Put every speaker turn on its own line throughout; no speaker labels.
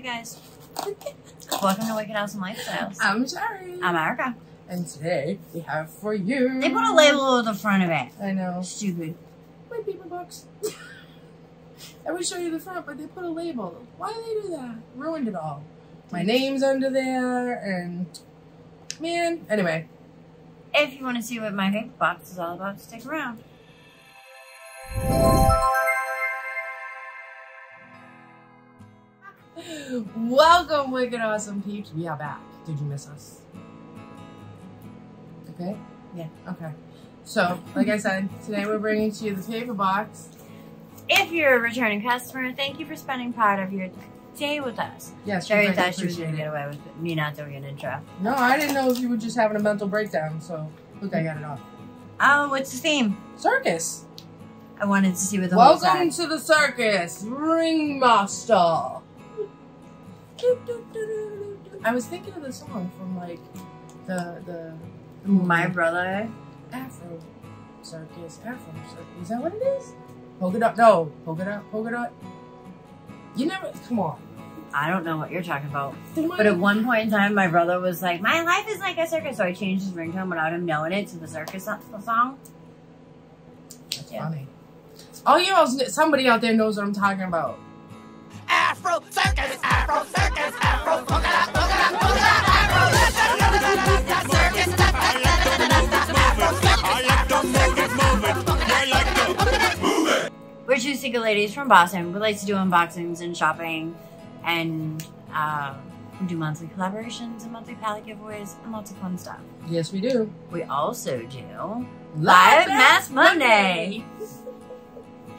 Hi guys. Welcome to Wicked Awesome Lifestyles.
I'm sorry.
I'm Erica.
and today we have for you.
They put a label on the front of it.
I know.
Stupid.
My paper box. I would show you the front, but they put a label. Why do they do that? Ruined it all. My name's under there, and man. Anyway,
If you want to see what my paper box is all about, stick around.
Welcome, wicked awesome peeps. We are back. Did you miss us? Okay.
Yeah.
Okay. So, like I said, today we're bringing to you the paper box.
If you're a returning customer, thank you for spending part of your day with us.
Yes,
Sherry
we
thought she was
appreciate
going to
it.
get away with me not doing an intro.
No, I didn't know if you were just having a mental breakdown, so look, I got it off.
Oh, what's the theme?
Circus.
I wanted to see what the whole
Welcome to the circus, Ringmaster. I was thinking of the song from like the the, the
My
movie
brother.
Afro Circus, Afro Circus. Is that what it is? Polka dot? No, polka dot, polka dot. You never. Come on.
I don't know what you're talking about.
But
But at one point in time, my brother was like, "My life is like a circus," so I changed his ringtone without him knowing it to the circus song.
That's
Yeah.
funny. Oh, you know, somebody out there knows what I'm talking about.
Afro circus, Afro circus,
We're two single ladies from Boston. We like to do unboxings and shopping, and uh, we do monthly collaborations and monthly palette giveaways and lots of fun stuff.
Yes, we do.
We also do Live Mass Monday.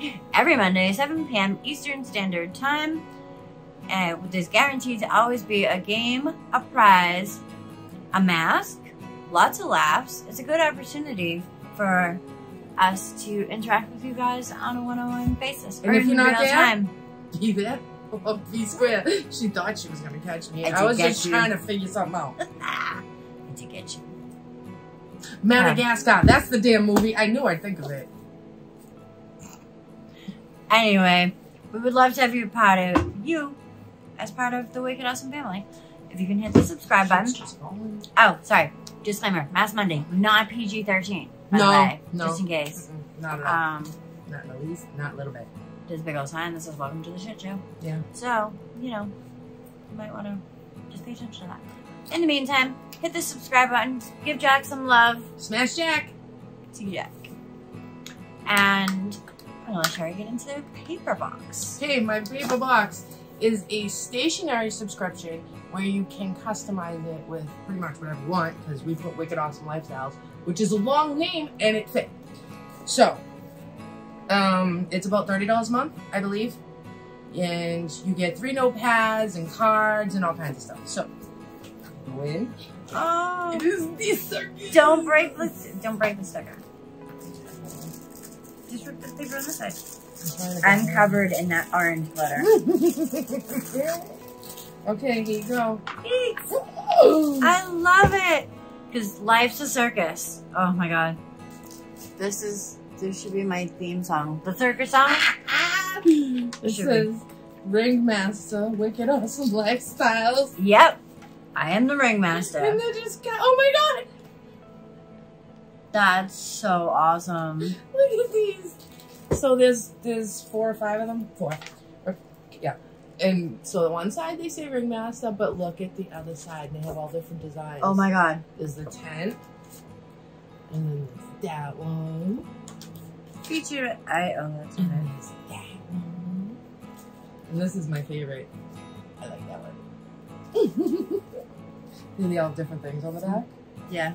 Every Monday, 7 p.m. Eastern Standard Time. And there's guaranteed to always be a game, a prize, a mask, lots of laughs. It's a good opportunity for us to interact with you guys on a one-on-one basis.
And
or
if you're not
real
there,
time.
Be there. Oh, be square. She thought she was gonna catch me.
I
I, was just
you.
trying to figure something out.
Ah, to get you.
Madagascar. That's the damn movie. I knew I'd think of it.
Anyway, we would love to have you part of you as part of the Wicked Awesome family. If you can hit the subscribe button. Oh, sorry. Disclaimer: Mass Monday, not PG thirteen. By
No,
way,
no.
just in case.
Mm-mm, Not at all.
Um,
not in the least. Not a little bit.
there's a big old sign that says "Welcome to the Shit Show."
Yeah.
So you know, you might want to just pay attention to that. In the meantime, hit the subscribe button. Give Jack some love.
Smash Jack.
See you, Jack. And I'm gonna let Sherry get into the paper box.
Hey, my paper box is a stationary subscription where you can customize it with pretty much whatever you want because we put Wicked Awesome Lifestyles, which is a long name and it fit. So, um, it's about thirty dollars a month, I believe, and you get three notepads and cards and all kinds of stuff. So, go in.
Oh,
It is the circus.
don't break the don't break the sticker. Just rip the paper on the side. I'm covered in that orange glitter.
okay, here you go.
I love it because life's a circus. Oh my god, this is this should be my theme song. The circus song.
It
Should
says Ringmaster, Wicked Awesome Lifestyles.
Yep, I am the ringmaster.
And
ringmaster.
they just got, oh my god,
That's so awesome.
look at these. So there's there's four or five of them. Four. Or- yeah. And so on one side they say Ringmaster, but look at the other side. They have all different designs.
Oh my god.
There's the tent. And then that one.
Featured. I oh that's
And there's that one. And this is my favorite. I like that one. and they all have different things on the back.
Yeah.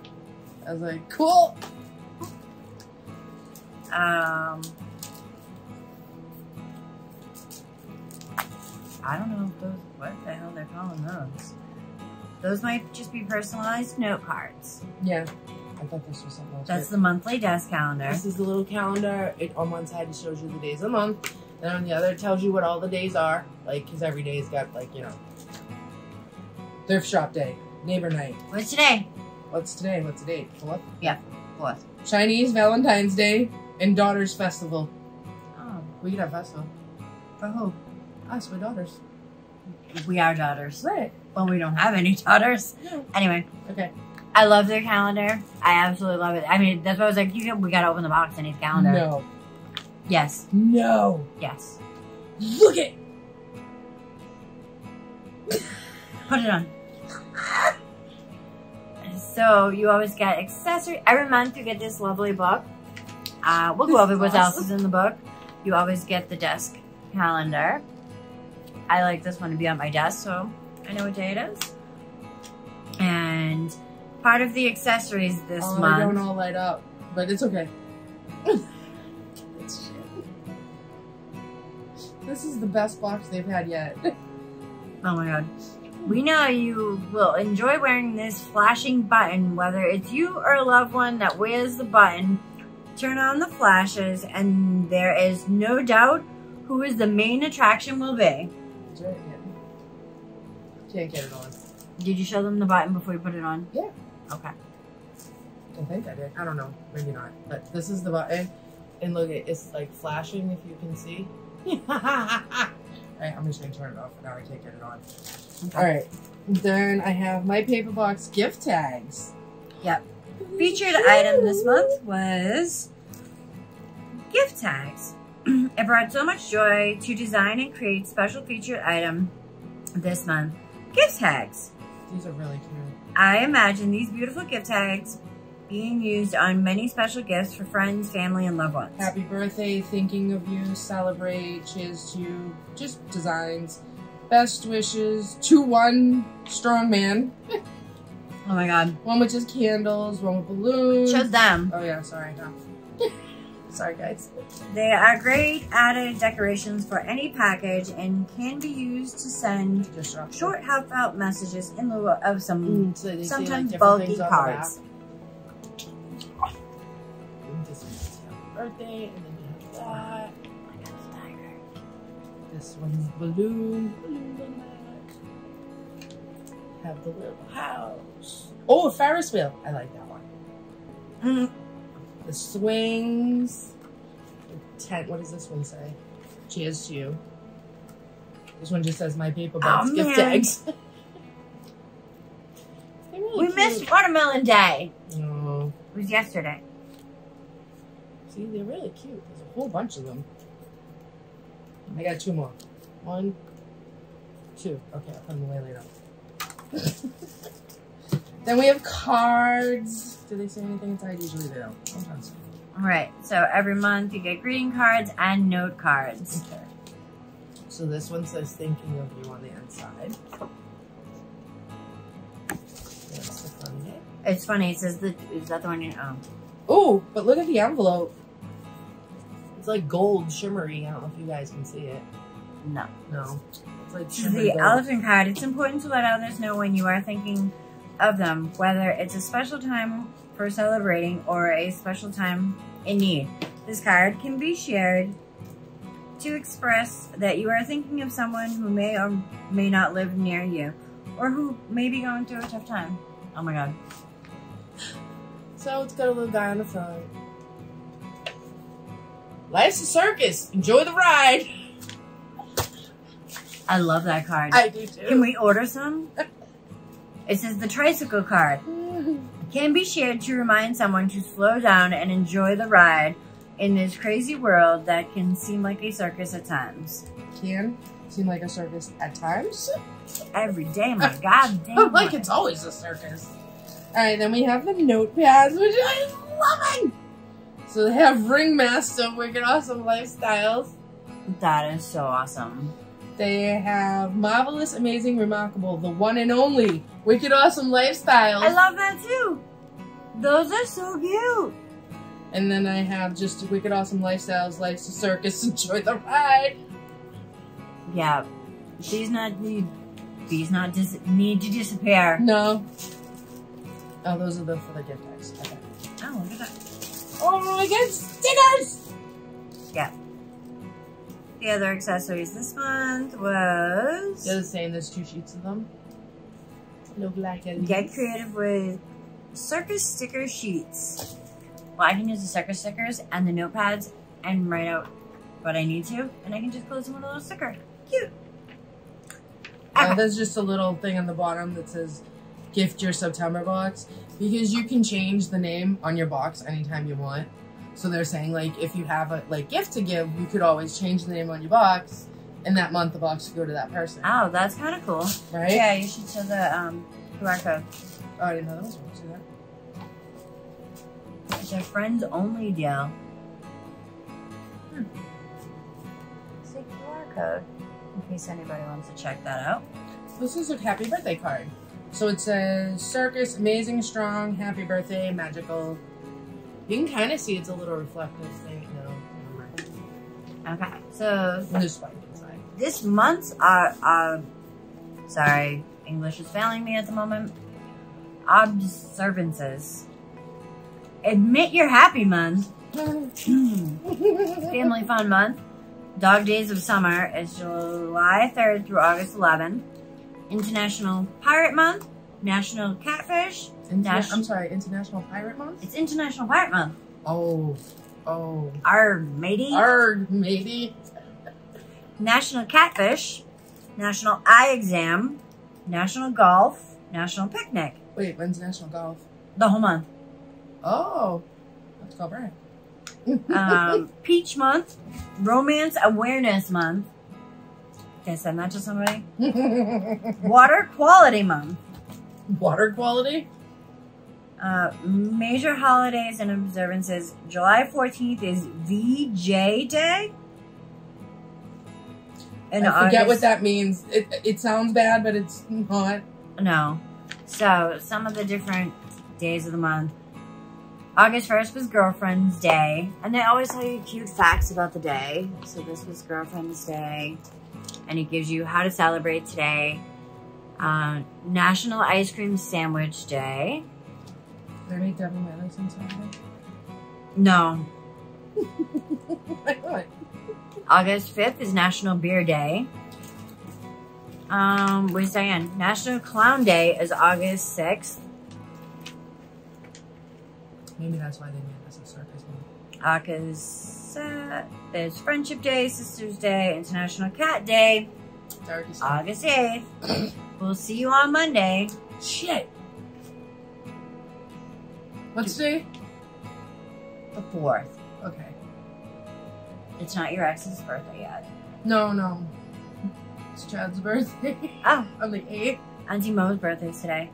I was like, cool.
Um. I don't know if those. What the hell they're calling those? Those might just be personalized note cards.
Yeah. I thought this was something else.
That's the monthly desk calendar.
This is the little calendar. It on one side it shows you the days of the month, and on the other it tells you what all the days are. Like, because every day's got like you know, thrift shop day, neighbor night.
What's today?
What's today? What's the date? Fourth.
What?
Chinese Valentine's Day and Daughters Festival.
Oh,
We could have festival.
for who?
Us, we're daughters.
We are daughters.
Right.
Well, we don't have any daughters.
No.
Anyway,
Okay.
I love their calendar. I absolutely love it. I mean, that's why I was like, you, we gotta open the box and his calendar.
No.
Yes.
No.
Yes.
Look it.
Put it on. So you always get accessory every month. You get this lovely book. Uh, we'll go over what else is in the book. You always get the desk calendar. I like this one to be on my desk, so I know what day it is. And part of the accessories this
oh, they don't all light up, but it's okay. this is the best box they've had yet.
Oh my god. We know you will enjoy wearing this flashing button, whether it's you or a loved one that wears the button. Turn on the flashes, and there is no doubt who is the main attraction will be.
Right. Can't get it on.
Did you show them the button before you put it on?
Yeah.
Okay.
I think I did. I don't know. Maybe not. But this is the button. And look, it's like flashing if you can see. Alright, I'm just gonna turn it off. Now I can't get it on.
okay.
Alright. Then I have my paper box gift tags.
Yep. Featured item this month was gift tags. It brought so much joy to design and create special featured item this month. Gift tags.
These are really cute.
I imagine these beautiful gift tags being used on many special gifts for friends, family, and loved ones.
Happy birthday, thinking of you, celebrate, cheers to you, just designs. Best wishes to one strong man.
Oh my god.
One with just candles, one with balloons.
Chose them.
Oh yeah, sorry, no. Sorry guys.
They are great added decorations for any package and can be used to send short, heartfelt messages in lieu of some
Mm, so say, like,
sometimes bulky
things on the
cards.
This one's birthday, and then you have that. This one's balloon. Balloon. Have the little house. Oh, a Ferris wheel. I like that one.
Mm,
The swings. The tent. What does this one say? Cheers to you. This one just says my paper box
Oh,
gift
man.
tags. Really
we
cute.
missed Watermelon Day.
Oh,
It was yesterday.
see, they're really cute. There's a whole bunch of them. I got two more. One, two. Okay, I'll put them away later. then we have cards. Do they say anything inside? Usually they don't. Sometimes.
All right. So every month you get greeting cards and note cards.
Okay. So this one says thinking of you on the inside. That's the fun bit.
It's funny. It says the is that the one you oh
Oh, but look at the envelope. It's like gold, shimmery. I don't know if you guys can see it.
no.
No. It's like
This is
shimmery
the
gold.
elephant card. It's important to let others know when you are thinking of them, whether it's a special time for celebrating or a special time in need. This card can be shared to express that you are thinking of someone who may or may not live near you or who may be going through a tough time. Oh my god.
So it's got a little guy on the front. Life's a circus. Enjoy the ride.
I love that card.
I do too.
Can we order some? It says the tricycle card. can be shared to remind someone to slow down and enjoy the ride in this crazy world that can seem like a circus at times.
Can seem like a circus at times.
Every day, my god damn.
like it's always a circus. Alright, then we have the notepads, which I love. loving! So they have Ringmaster, Wicked Awesome Lifestyles.
That is so awesome.
They have Marvelous, Amazing, Remarkable, the one and only Wicked Awesome Lifestyles.
I love that too. Those are so cute.
and then I have just Wicked Awesome Lifestyles, Life's a Circus, Enjoy the Ride.
Yeah. These not need these not dis- need to disappear.
No. Oh, those are the for the gift tags. Okay.
Oh, look at that.
Oh, I get stickers!
Yeah. The other accessories this month was
They're the same, there's two sheets of them. Look like a
Get creative with circus sticker sheets. Well, I can use the circus stickers and the notepads and write out what I need to, and I can just close them with a little sticker. Cute.
Uh, there's just a little thing on the bottom that says gift your September box because you can change the name on your box anytime you want. So they're saying like if you have a like gift to give, you could always change the name on your box, and that month the box could go to that person,
Oh, that's kind of cool.
right?
Yeah, you should show the um, QR code.
Oh, I didn't know that was supposed to that.
It's a friends only deal. Hmm. It's a QR code. In case anybody wants to check that out.
This is a happy birthday card. So it says circus, amazing, strong, happy birthday, magical. You can kind of see it's a little reflective thing. No.
Okay, so
spike inside.
this month's uh uh sorry, English is failing me at the moment. Observances. Admit you're happy month. Family fun month. Dog Days of Summer is July 3rd through August 11th. International Pirate Month. National Catfish.
Interna- I'm sorry, International Pirate Month?
It's International Pirate Month.
Oh, oh.
Our matey.
Arg, matey.
National Catfish. National Eye Exam. National Golf. National Picnic.
Wait, when's National Golf?
The whole month.
Oh, let's go, Brian.
Um, Peach Month. Romance Awareness Month. Can I send that to somebody? Water Quality Month.
Water quality?
Uh, major holidays and observances. July 14th is VJ Day. And
I forget what that means. It, it sounds bad, but it's not.
No. So, some of the different days of the month. August 1st was Girlfriend's Day. And they always tell you cute facts about the day. So, this was Girlfriend's Day. And it gives you how to celebrate today. Uh, National Ice Cream Sandwich Day.
There any devil mayonnaise inside
No.
there? what?
August 5th is National Beer Day. Um, where's Diane? National Clown Day is August 6th.
Maybe that's why they made this a circus movie.
August, uh, there's Friendship Day, Sisters Day, International Cat Day,
It's already said.
August 8th. we'll see you on Monday.
Shit. What's today?
The 4th.
Okay.
It's not your ex's birthday yet.
No, no. It's Chad's birthday.
Oh,
On the 8th.
Auntie Mo's birthday's today.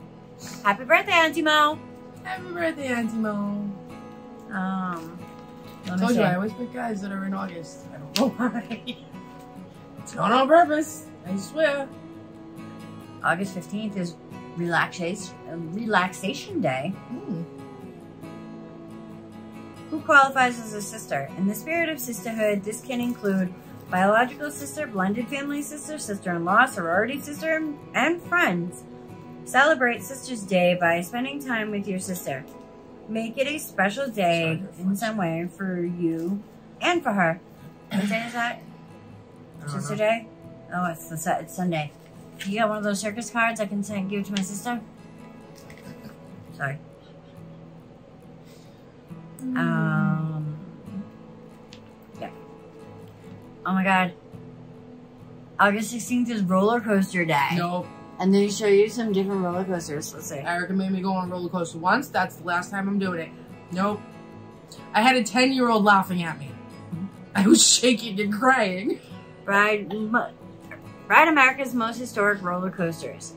Happy birthday, Auntie Mo!
Happy birthday, Auntie Mo.
Um, me
Told
see.
you, I always pick guys that are in August. I don't know why. it's not on purpose. I swear.
August 15th is relaxation, relaxation day.
Hmm.
Qualifies as a sister? In the spirit of sisterhood, this can include biological sister, blended family sister, sister-in-law, sorority sister, and friends. Celebrate Sister's Day by spending time with your sister. Make it a special day in some way for you and for her. What day is that? Sister
know.
Day? Oh, it's the it's Sunday. You got one of those circus cards I can send, give to my sister? Sorry. Um. Yeah. Oh my god. August 16th is roller coaster day.
Nope.
And they show you some different roller coasters. Let's see.
Erica made me go on a roller coaster once. That's the last time I'm doing it. Nope. I had a 10 year old laughing at me. I was shaking and crying.
Ride, ride America's most historic roller coasters.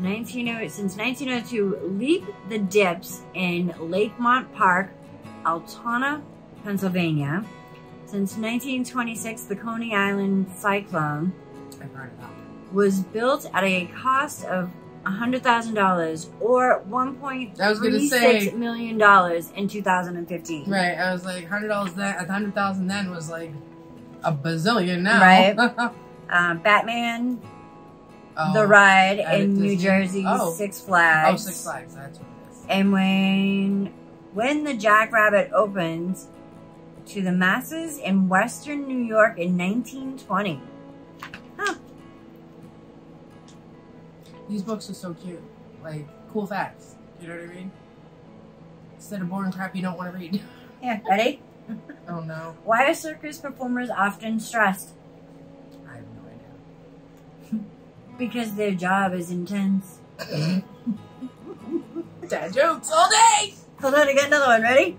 1900, since 1902, Leap the Dips in Lakemont Park, Altona, Pennsylvania. Since 1926, the Coney Island Cyclone
I've heard of that.
was built at a cost of $100,000 or
I was gonna say-
$1.36 million in 2015.
Right. I was like, $100 then, a 100000 then was like a bazillion now.
Right. Um, Batman,
oh.
the ride in New Jersey,
Oh.
Six
Oh,
Flags.
Six Flags. That's what it is.
And when when the Jackrabbit opened to the masses in Western New York in 1920. Huh.
These books are so cute. Like, cool facts. You know what I mean? Instead of boring crap you don't want to read.
Yeah, ready?
oh no.
Why are circus performers often stressed?
I have no idea.
because their job is intense.
Dad jokes all day.
Hold on, I got another one. Ready?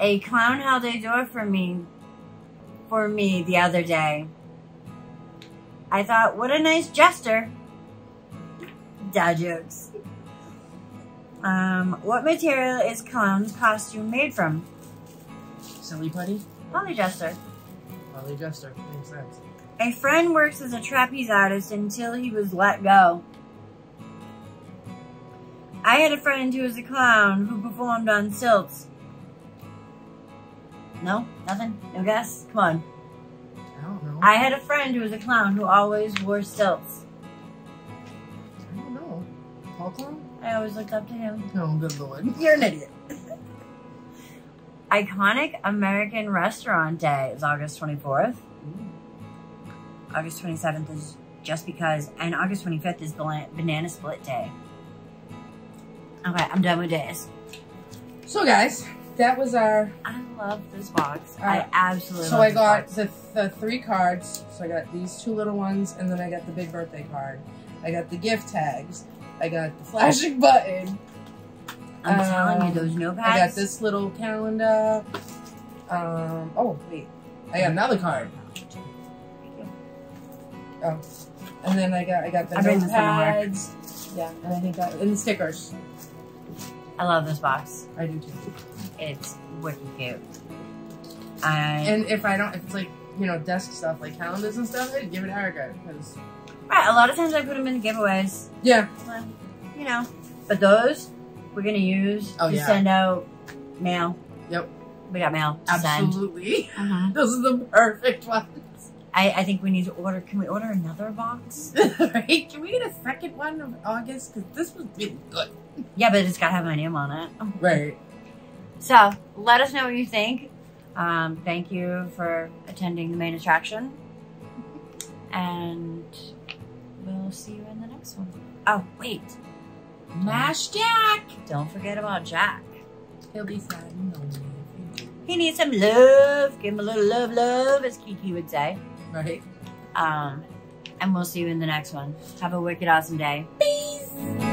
A clown held a door for me, for me the other day. I thought, what a nice jester. Dad jokes. Um, what material is clown's costume made from?
Silly putty.
Holly Jester.
Makes sense.
A friend works as a trapeze artist until he was let go. I had a friend who was a clown who performed on stilts. No? Nothing? No guess? Come on.
I don't know.
I had a friend who was a clown who always wore stilts.
I don't know. Paul Clown?
I always looked up to him.
No, good lord.
You're an idiot. Iconic American Restaurant Day is August 24th. August 27th is just because, and August 25th is Banana Split Day. Okay, I'm done with days.
So guys, that was our.
I love this box.
Uh,
I absolutely
So I
this
got
box.
the the three cards. So I got these two little ones, and then I got the big birthday card. I got the gift tags. I got the flashing button.
I'm telling
um,
you, those notepads.
I got this little calendar. Um. Oh wait, I got another card. Oh, and then I got I got the
I bring this one to work.
notepads. Yeah, and I think that and the stickers.
I love this box.
I do too.
It's wicked cute. I,
And if I don't, if it's like you know desk stuff like calendars and stuff, I'd give it to Erica because
right, a lot of times I put them in giveaways.
yeah,
Well, you know. But those we're gonna use
Oh,
to
yeah.
send out mail.
Yep.
We got mail
absolutely.
Mhm.
Those are the perfect ones.
I, I think we need to order. Can we order another box?
right? Can we get a second one of August? Because this was really good.
Yeah, but it's gotta have my name on it.
Right.
So let us know what you think. Um, thank you for attending the main attraction, and we'll see you in the next one. Oh wait,
Mash Jack.
don't forget about Jack.
He'll be sad. Know me.
He needs some love. Give him a little love, love, as Kiki would say.
Right.
Um, and we'll see you in the next one. Have a wicked awesome day.
Peace.